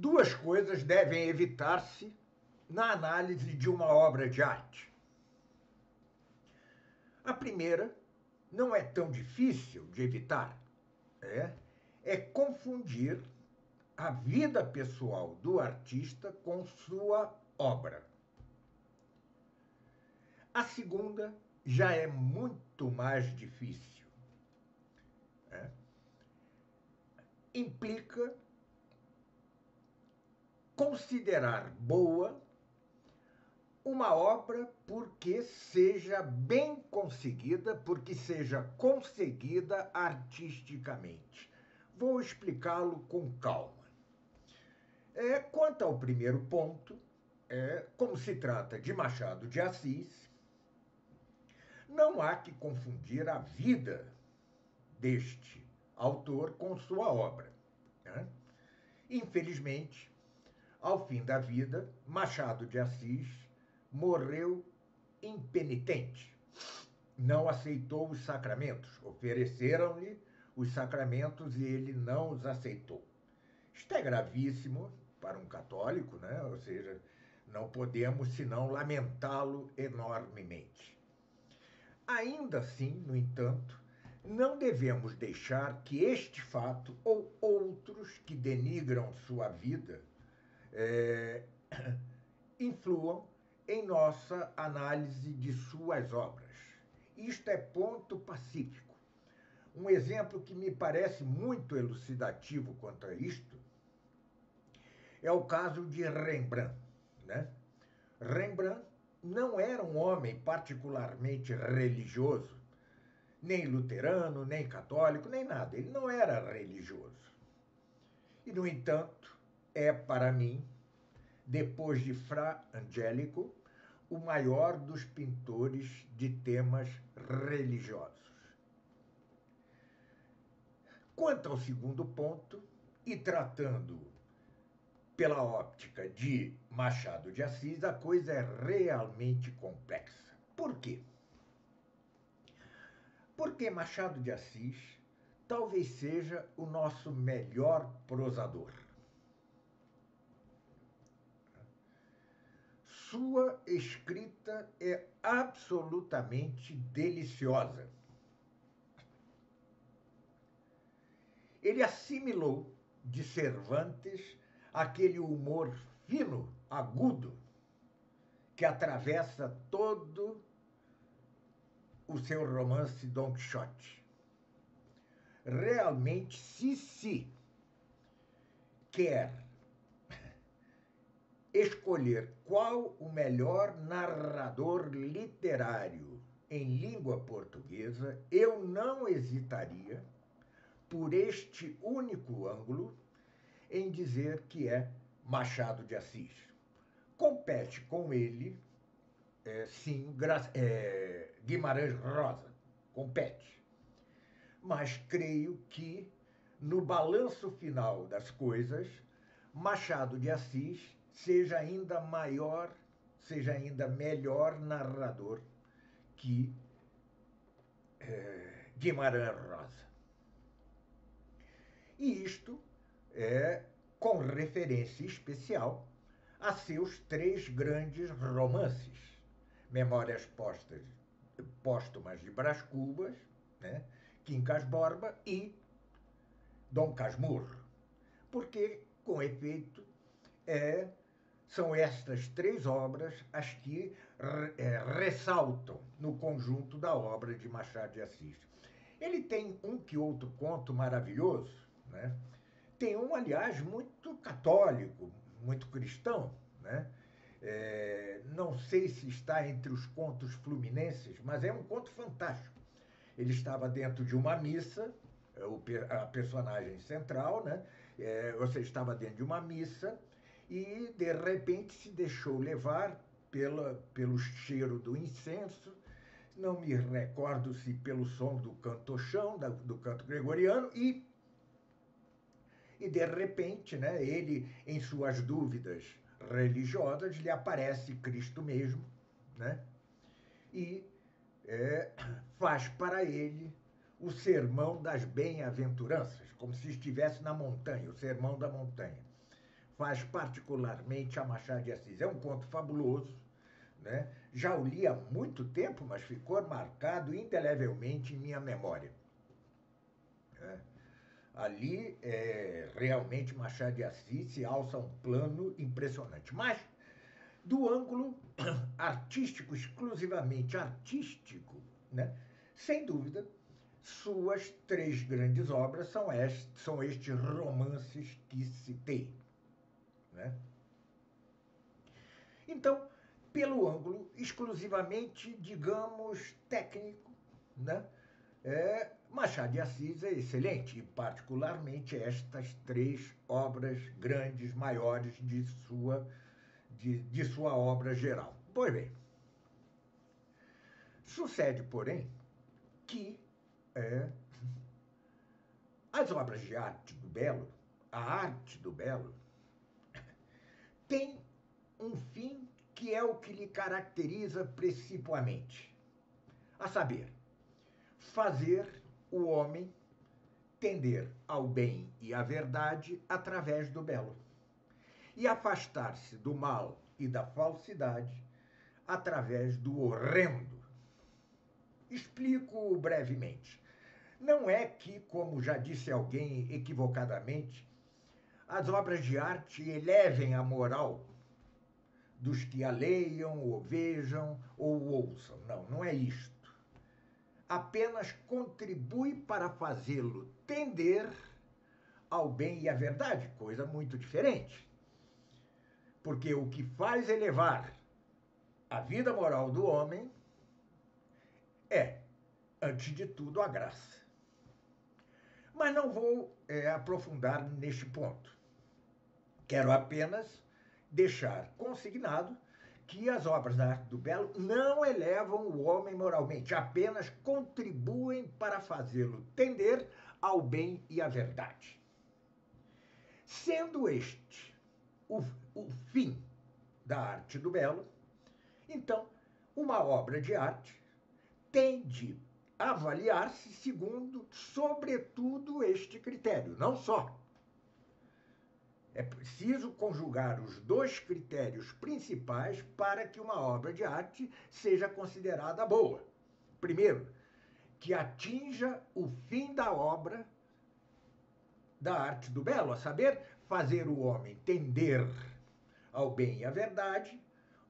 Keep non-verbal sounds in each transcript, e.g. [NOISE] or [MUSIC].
Duas coisas devem evitar-se na análise de uma obra de arte. A primeira não é tão difícil de evitar, é, é confundir a vida pessoal do artista com sua obra. A segunda já é muito mais difícil. É. Implica considerar boa uma obra porque seja bem conseguida, porque seja conseguida artisticamente. Vou explicá-lo com calma. É, quanto ao primeiro ponto, é, como se trata de Machado de Assis, não há que confundir a vida deste autor com sua obra. Né? Infelizmente, ao fim da vida, Machado de Assis morreu impenitente. Não aceitou os sacramentos. Ofereceram-lhe os sacramentos e ele não os aceitou. Isto é gravíssimo para um católico, né? ou seja, não podemos senão lamentá-lo enormemente. Ainda assim, no entanto, não devemos deixar que este fato ou outros que denigram sua vida é, [COUGHS] influam em nossa análise de suas obras. Isto é ponto pacífico. Um exemplo que me parece muito elucidativo quanto a isto é o caso de Rembrandt. Né? Rembrandt não era um homem particularmente religioso, nem luterano, nem católico, nem nada. Ele não era religioso. E, no entanto, é para mim, depois de Fra Angelico, o maior dos pintores de temas religiosos. Quanto ao segundo ponto, e tratando pela óptica de Machado de Assis, a coisa é realmente complexa. Por quê? Porque Machado de Assis talvez seja o nosso melhor prosador. Sua escrita é absolutamente deliciosa. Ele assimilou de Cervantes aquele humor fino, agudo, que atravessa todo o seu romance Don Quixote. Realmente, se se quer escolher qual o melhor narrador literário em língua portuguesa, eu não hesitaria, por este único ângulo, em dizer que é Machado de Assis. Compete com ele, é, sim, é, Guimarães Rosa, compete. Mas creio que, no balanço final das coisas, Machado de Assis seja ainda maior, seja ainda melhor narrador que é, Guimarães Rosa. E isto é, com referência especial a seus três grandes romances: Memórias Postas, Póstumas de Brás Cubas, né? Quincas Borba e Dom Casmurro. Porque, com efeito, é, são estas três obras as que é, ressaltam no conjunto da obra de Machado de Assis. Ele tem um que outro conto maravilhoso, né? Tem um, aliás, muito católico, muito cristão, né? É, não sei se está entre os contos fluminenses, mas é um conto fantástico. Ele estava dentro de uma missa, é, a personagem central, né? É, você estava dentro de uma missa e, de repente, se deixou levar pela, pelo cheiro do incenso, não me recordo se pelo som do cantochão, do canto gregoriano, e e de repente, né, ele, em suas dúvidas religiosas, lhe aparece Cristo mesmo, né, e é, faz para ele o sermão das bem-aventuranças, como se estivesse na montanha, o sermão da montanha. Faz particularmente a Machado de Assis. É um conto fabuloso, né? Já o li há muito tempo, mas ficou marcado indelevelmente em minha memória. É. Ali, é, realmente, Machado de Assis se alça um plano impressionante. Mas, do ângulo [COUGHS] artístico, exclusivamente artístico, né? sem dúvida, suas três grandes obras são, estes, são estes romances que citei. Né? Então, pelo ângulo exclusivamente, digamos, técnico, né? É, Machado de Assis é excelente, e particularmente estas três obras grandes, maiores de sua, de, de sua obra geral. Pois bem, sucede, porém, que é, as obras de arte do belo, a arte do belo, tem um fim que é o que lhe caracteriza principalmente, a saber, fazer o homem tender ao bem e à verdade através do belo, e afastar-se do mal e da falsidade através do horrendo. Explico brevemente. Não é que, como já disse alguém equivocadamente, as obras de arte elevem a moral dos que a leiam, ou vejam, ou ouçam. Não, não é isto. Apenas contribui para fazê-lo tender ao bem e à verdade, coisa muito diferente. Porque o que faz elevar a vida moral do homem é, antes de tudo, a graça. Mas não vou é, aprofundar neste ponto. Quero apenas deixar consignado que as obras da arte do belo não elevam o homem moralmente, apenas contribuem para fazê-lo tender ao bem e à verdade. Sendo este o, o fim da arte do belo, então, uma obra de arte tem de avaliar-se segundo, sobretudo, este critério, não só é preciso conjugar os dois critérios principais para que uma obra de arte seja considerada boa. Primeiro, que atinja o fim da obra da arte do belo, a saber, fazer o homem tender ao bem e à verdade,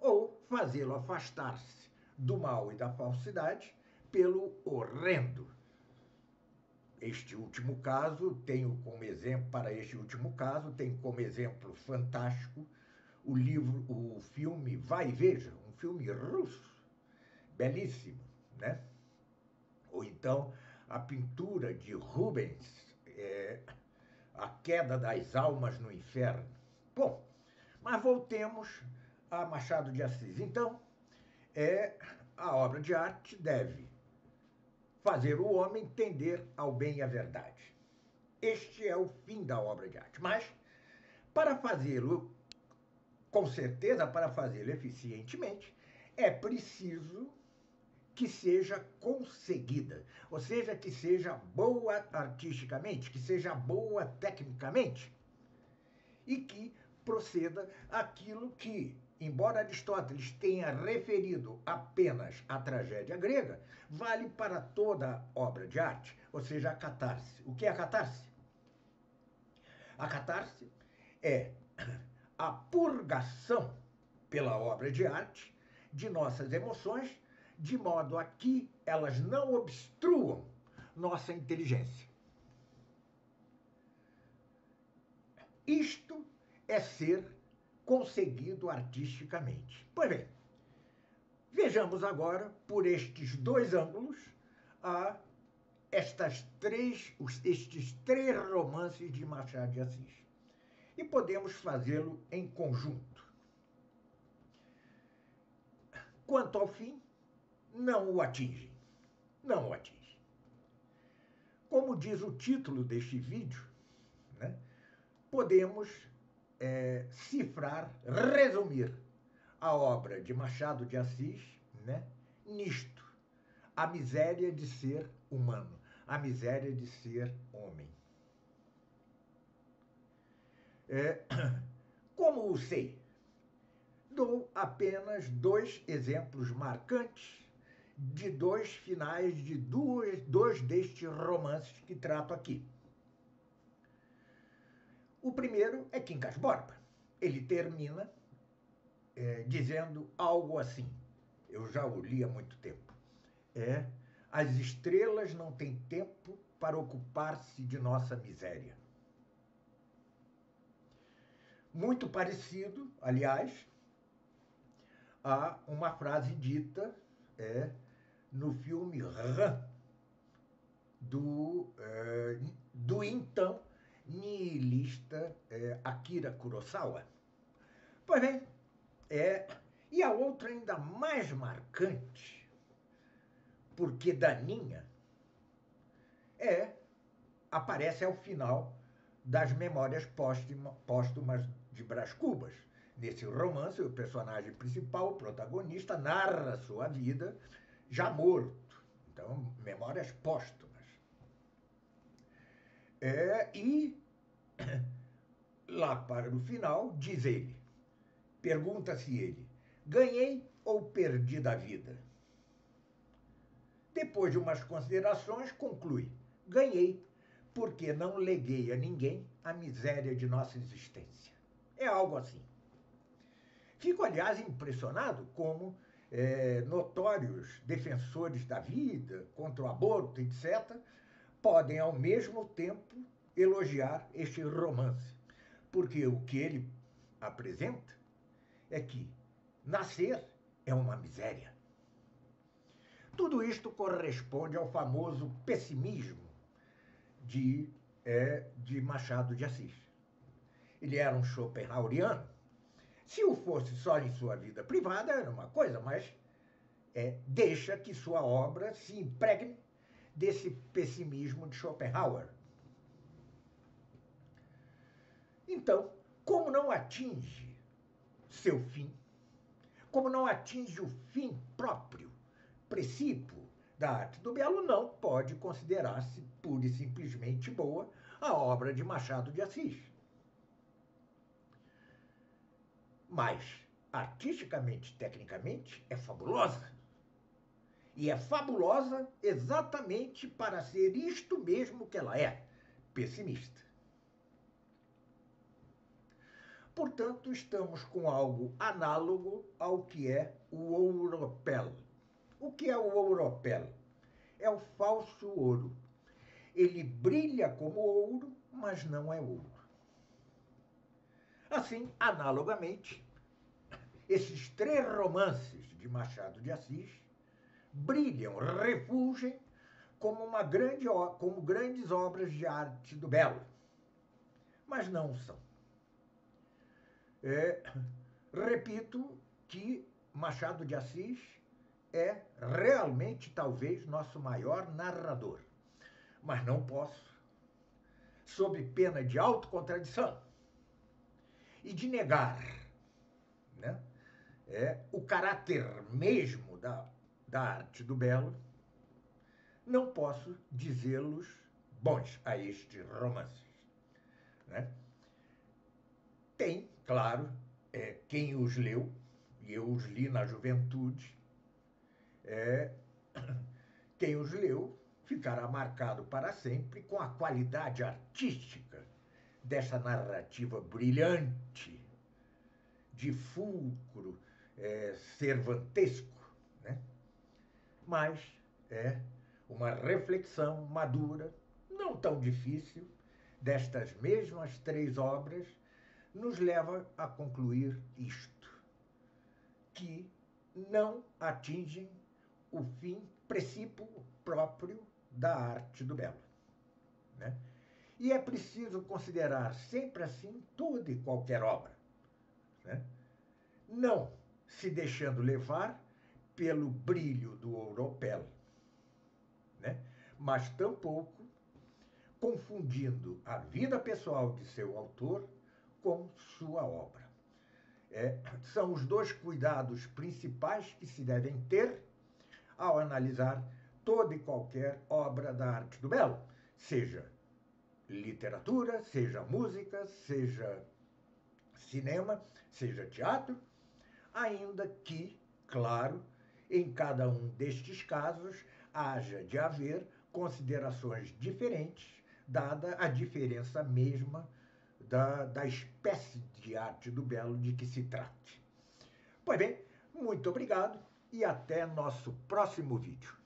ou fazê-lo afastar-se do mal e da falsidade pelo horrendo este último caso, tenho como exemplo, para este último caso, tenho como exemplo fantástico o livro, o filme Vai e Veja, um filme russo, belíssimo, né? Ou então a pintura de Rubens, é, A Queda das Almas no Inferno. Bom, mas voltemos a Machado de Assis. Então, é, a obra de arte deve fazer o homem tender ao bem e à verdade. Este é o fim da obra de arte. Mas, para fazê-lo, com certeza, para fazê-lo eficientemente, é preciso que seja conseguida, ou seja, que seja boa artisticamente, que seja boa tecnicamente e que proceda aquilo que embora Aristóteles tenha referido apenas a tragédia grega, vale para toda obra de arte, ou seja, a catarse. O que é a catarse? A catarse é a purgação pela obra de arte de nossas emoções, de modo a que elas não obstruam nossa inteligência. Isto é ser conseguido artisticamente. Pois bem, vejamos agora, por estes dois ângulos, a estas três, estes três romances de Machado de Assis. E podemos fazê-lo em conjunto. Quanto ao fim, não o atingem. Não o atingem. Como diz o título deste vídeo, né, podemos é, cifrar, resumir a obra de Machado de Assis né, nisto: a miséria de ser humano, a miséria de ser homem. É, [COUGHS] Como o sei? Dou apenas dois exemplos marcantes de dois finais de duas, dois destes romances que trato aqui. O primeiro é Quincas Borba. Ele termina é, dizendo algo assim. Eu já o li há muito tempo. É, as estrelas não têm tempo para ocupar-se de nossa miséria. Muito parecido, aliás, a uma frase dita é, no filme Ran, do, é, do então nihilista é, Akira Kurosawa. Pois bem, é, e a outra ainda mais marcante, porque daninha, é aparece ao final das memórias póstumas de Brás Cubas. Nesse romance, o personagem principal, o protagonista, narra sua vida já morto. Então, memórias póstumas. É, e lá para o final, diz ele, pergunta-se ele, ganhei ou perdi da vida? Depois de umas considerações, conclui, ganhei, porque não leguei a ninguém a miséria de nossa existência. É algo assim. Fico, aliás, impressionado como é, notórios defensores da vida, contra o aborto, etc., podem, ao mesmo tempo, elogiar este romance. Porque o que ele apresenta é que nascer é uma miséria. Tudo isto corresponde ao famoso pessimismo de, é, de Machado de Assis. Ele era um Schopenhaueriano. Se o fosse só em sua vida privada, era uma coisa, mas é, deixa que sua obra se impregne desse pessimismo de Schopenhauer. Então, como não atinge seu fim, como não atinge o fim próprio, princípio da arte do belo, não pode considerar-se pura e simplesmente boa a obra de Machado de Assis. Mas, artisticamente, tecnicamente, é fabulosa. E é fabulosa exatamente para ser isto mesmo que ela é, pessimista. Portanto, estamos com algo análogo ao que é o ouropel. O que é o ouropel? É o falso ouro. Ele brilha como ouro, mas não é ouro. Assim, analogamente, esses três romances de Machado de Assis brilham, refugem como, uma grande, como grandes obras de arte do belo, mas não são. É, repito que Machado de Assis é realmente, talvez, nosso maior narrador. Mas não posso, sob pena de autocontradição e de negar né, é, o caráter mesmo da, da arte do belo, não posso dizê-los bons a estes romances. Né? Tem claro, é, quem os leu, e eu os li na juventude, é, [CLEARS THROAT] quem os leu ficará marcado para sempre com a qualidade artística dessa narrativa brilhante, de fulcro é, cervantesco, né? mas é uma reflexão madura, não tão difícil, destas mesmas três obras nos leva a concluir isto: que não atingem o fim, princípio próprio da arte do belo. Né? E é preciso considerar sempre assim toda e qualquer obra. Né? Não se deixando levar pelo brilho do ouropel, né? mas tampouco confundindo a vida pessoal de seu autor com sua obra. É, são os dois cuidados principais que se devem ter ao analisar toda e qualquer obra da arte do belo, seja literatura, seja música, seja cinema, seja teatro, ainda que, claro, em cada um destes casos haja de haver considerações diferentes, dada a diferença mesma da, da espécie de arte do belo de que se trate. Pois bem, muito obrigado e até nosso próximo vídeo.